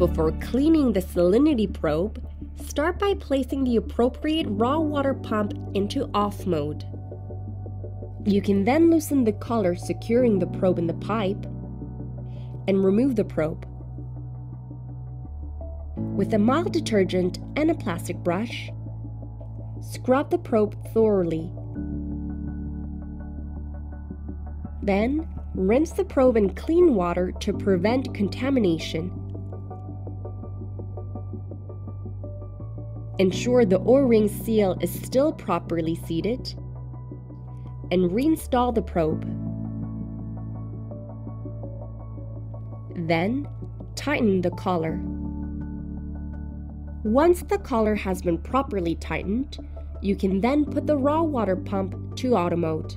Before cleaning the salinity probe, start by placing the appropriate raw water pump into off mode. You can then loosen the collar securing the probe in the pipe and remove the probe. With a mild detergent and a plastic brush, scrub the probe thoroughly. Then, rinse the probe in clean water to prevent contamination. Ensure the O-ring seal is still properly seated and reinstall the probe. Then, tighten the collar. Once the collar has been properly tightened, you can then put the raw water pump to auto mode.